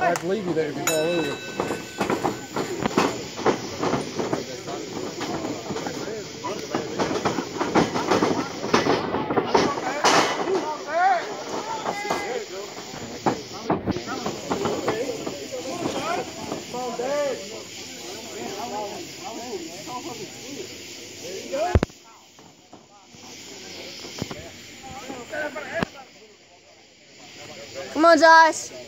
I have to leave you there if you fall over. Come on, Josh.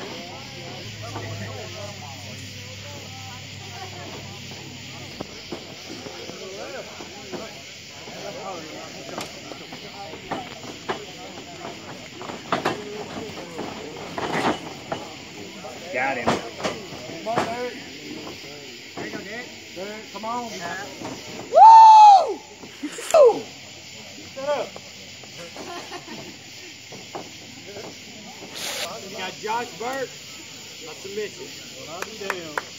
Got him. Come on, Derrick. Derrick, come on. Woo! Shut up. You got Josh Burt, a submission. Well, I'll be damned.